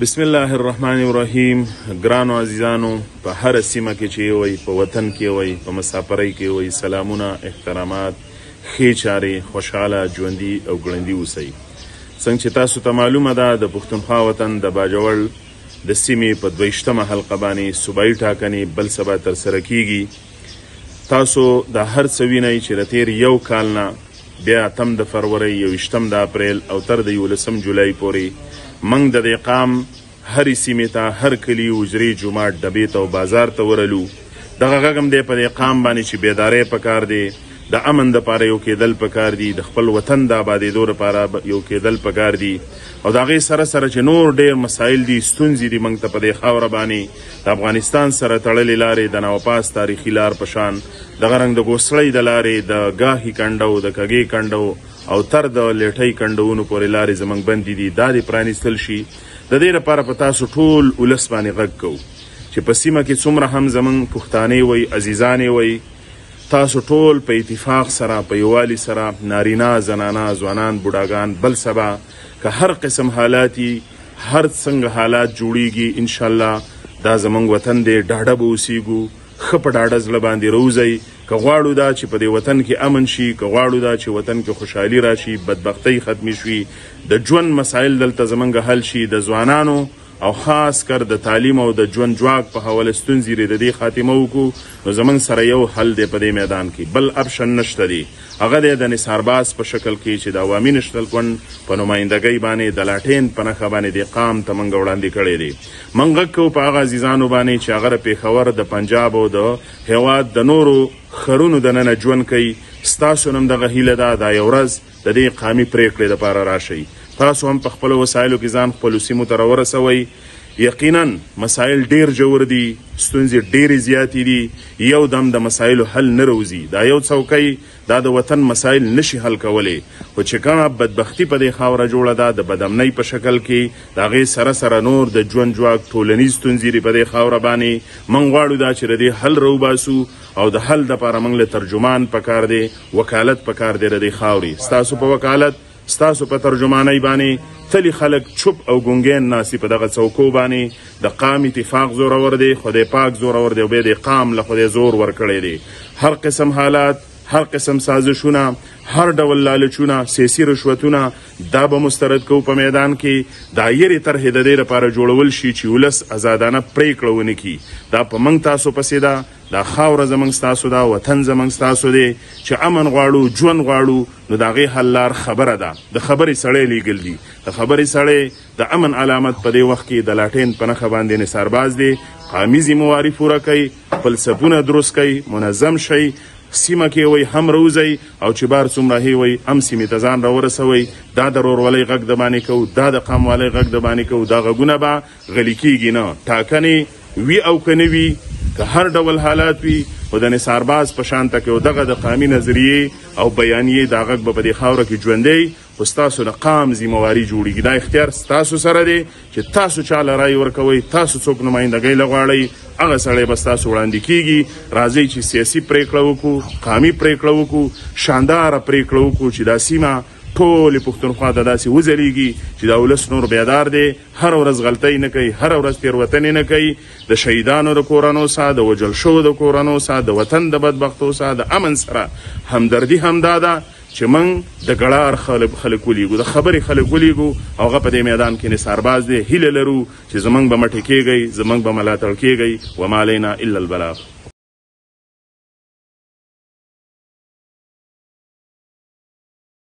بسم الله الرحمن الرحیم ګرانو عزیزانو په هر سیمه کې چې وي په وطن کې وي په مسافرۍ کې وي سلامونه احترامات ښې چارې خوشحاله ژوندي او ګړندي اوسئ څنګه چې تاسو ته معلومه ده د پښتونخوا وطن د باجوړ د سیمې په دویشتمه حلقه باندې صوبایي ټاکنې بل سبا ترسره کیږي تاسو د هر څه وینئ چې د تیر یو کال نه بیا اتم د فرورۍ یوویشتم د اپریل او تر د یولسم جولای پورې موږ د دې قام هرې سیمې ته هر کلي حجرې جومات ډبې ته او بازار ته ورلو دغه غږ هم دی په دې قام باندې چې بیدارۍ په کار دی د امن د پاره یو کېدل پکار دي د خپل وطن د آبادېدو لپاره یو کېدل پکار دي او دا غي سره سره چې نور ډېر مسایل دي ستونزې دي موږ ته په دې خاور باندې د افغانستان سره تړلې لارې د نوپاس تاریخي لار پشان دغه رنګ د ګوسړۍ د لارې د ګاهي کنډو د کږې کنډو او تر د لټۍ کنډوونو پورې لارې زمنګ بندې دي دا دې پرانیستل شي د دې لپاره په تاسو ټول ولس باندې غږ کوو چې په سیمه کې څومره هم زمنګ پښتانه وي عزیزانې وي تاسو ټول په اتفاق سره په یووالي سره نارینه زنانه ځوانان بوډاګان بل سبا که هر قسم حالاتي هر څنګه حالات جوړیږي ان شاء الله دا زمونږ وطن دی ډاډه به اوسیږو ښه په ډاډه زړه باندې روزئ که غواړو دا چې په دې وطن کې امن شي که غواړو دا چې وطن کې خوشحالي راشي بدبختۍ ختمې شي د ژوند مسایل دلته زمونږ حل شي د ځوانانو او خاص کر د تعلیم او د ژوند ځواک په حواله ستونزې لري د دې خاتمه وکړو نو زمونږ سره یو حل دی په دې میدان کې بل اپشن نشته دی هغه دی د نثارباز په شکل کې چې د عوامي نشنل ګوند په نمایندګۍ باندې د لاټین په نښه باندې د قام ته منګه وړاندې کړی دی موږ غږ کوو په هغه عزیزانو باندې چې هغه د پېښور د پنجاب او د هېواد د نورو ښارونو دننه ژوند کوي ستاسو نه هم دغه هیله ده دا یو ورځ د دې قامي پرېکړې لپاره راشئ تاسو هم په خپلو وسایلو کې ځان خپلو سیمو ته راورسوئ یقینا مسایل ډیر جوور دي ستونزې ډیرې زیاتې دي یو دم د مسایلو حل نه روزي دا یو څوکۍ دا د وطن مسایل نه شي حل کولی خو چې کومه بدبختي په دې خاوره جوړه ده د بدامنۍ په شکل کې د هغې سره سره نور د ژوند ځواک ټولنیز ستونزې دي په دې خاوره باندې موږ غواړو دا چې د دې حل راوباسو او د حل دپاره موږ له ترجمان پکار دی وکالت پکار دی د دې خاورې ستاسو په وکالت ستاسو په ترجمانۍ باندې تلی خلک چوپ او ګونګین ناسی په دغه څوکو باندې د قام اتفاق زورور دی خدای پاک زورور دی او به د قام له خدای زور ورکړی دی هر قسم حالات هر قسم سازشونه هر ډول لالچونه سیاسي رشوتونه دا به مسترد کوو په میدان کې دا یری طرحې د دې لپاره جوړول شي چې ولس ازادانه پریکړه ونه کړي دا په منګ تاسو پسې ده دا خاوره زمونږ ستاسو ده وطن زمونږ ستاسو دی چې امن غواړو ژوند غواړو نو د هغې حل لار خبره ده د خبرې سړی لیږل دي د خبرې سړی د امن علامت په دې وخت کې د لاټین په نښه باندې نثارباز دی قامي ذمواري پوره کوي خپل سپونه درست کوي منظم شئ سیمه کې وي هم روزي او چې بار څومره هي وي هم سیمه ته ځان راورسوي دا د رورولۍ غږ د باندې کو دا د قاموالۍ غږ د باندې کو دا غږونه به غلی کیږي نه ټاکنې وی او کنه وی که هر ډول حالات وي خو د نثارباز په شان ته کې دغه د قامي نظریه او بیانیه دا غږ به په دې خاوره کې ژوندې خو ستاسو د قام ذمہواری جوړیږي دا اختیار ستاسو سره دی چې تاسو چاله رای ورکوي تاسو څوک نمائندګۍ لغواړي هغه سړی به ستاسو وړاندې کیږي راځي چې سیاسي پریکړه وکړو قامي پریکړه وکړو شاندار پریکړه وکړو چې دا سیمه ټولې پښتونخوا ته داسې وځلیږي چې دا ولس نور بیدار دی هر ورځ غلطۍ نه کوي هر ورځ تېروتنې نه کوي د شهیدانو د کورنو سره د وژل شوو د کورنو سره د وطن د بدبختو سره د امن سره همدردي همدا ده چې موږ د ګړار خلک خلک ولیږو د خبرې خلک ولیږو او هغه په دې میدان کې نثارباز دی هیله لرو چې زمونږ به مټې کېږئ زمونږ به ملاتړ کېږئ وما لینا الا البلاغ